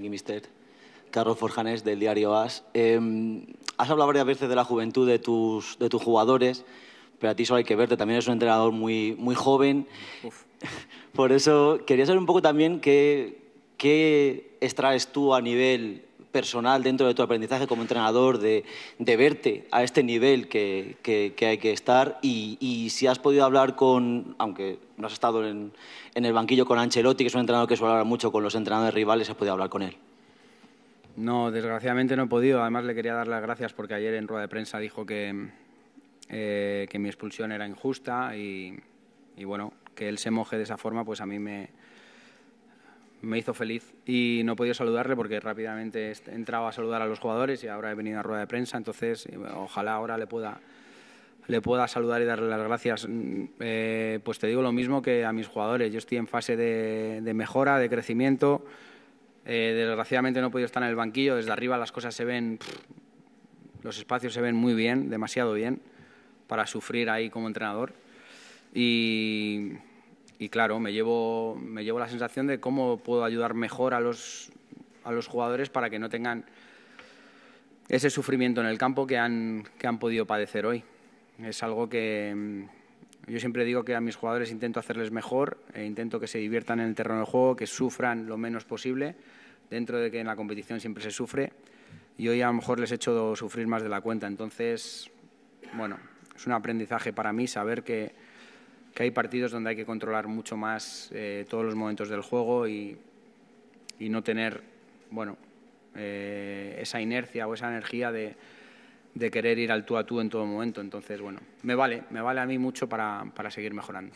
aquí mister. Carlos Forjanés, del diario AS. Em, has hablado varias veces de la juventud de tus, de tus jugadores, pero a ti solo hay que verte. También eres un entrenador muy, muy joven. Por eso quería saber un poco también qué, qué extraes tú a nivel personal dentro de tu aprendizaje como entrenador, de, verte a este nivel que, hay que estar y, si has podido hablar con, aunque no has estado en, en, el banquillo con Ancelotti, que es un entrenador que suele hablar mucho con los entrenadores rivales, has podido hablar con él. No, desgraciadamente no he podido. Además le quería dar las gracias porque ayer en rueda de prensa dijo que, eh, que mi expulsión era injusta y, y bueno, que él se moje de esa forma, pues a mí me, me hizo feliz y no podido saludarle porque rápidamente he entrado a saludar a los jugadores y ahora he venido a rueda de prensa, entonces ojalá ahora le pueda, le pueda saludar y darle las gracias. Eh, pues te digo lo mismo que a mis jugadores, yo estoy en fase de, mejora, de crecimiento, eh, desgraciadamente no he podido estar en el banquillo, desde arriba las cosas se ven, los espacios se ven muy bien, demasiado bien, para sufrir ahí como entrenador. Y, y claro, me llevo, me llevo la sensación de cómo puedo ayudar mejor a los, a los jugadores para que no tengan ese sufrimiento en el campo que han, que han podido padecer hoy. Es algo que mm, yo siempre digo que a mis jugadores intento hacerles mejor, e intento que se diviertan en el terreno de juego, que sufran lo menos posible, dentro de que en la competición siempre se sufre. Y hoy a lo mejor les he hecho sufrir más de la cuenta. Entonces, bueno, es un aprendizaje para mí saber que, que hay partidos donde hay que controlar mucho más eh, todos los momentos del juego y, y no tener, bueno, eh, esa inercia o esa energía de, de, querer ir al tú a tú en todo momento. Entonces, bueno, me vale, me vale a mí mucho para, para seguir mejorando.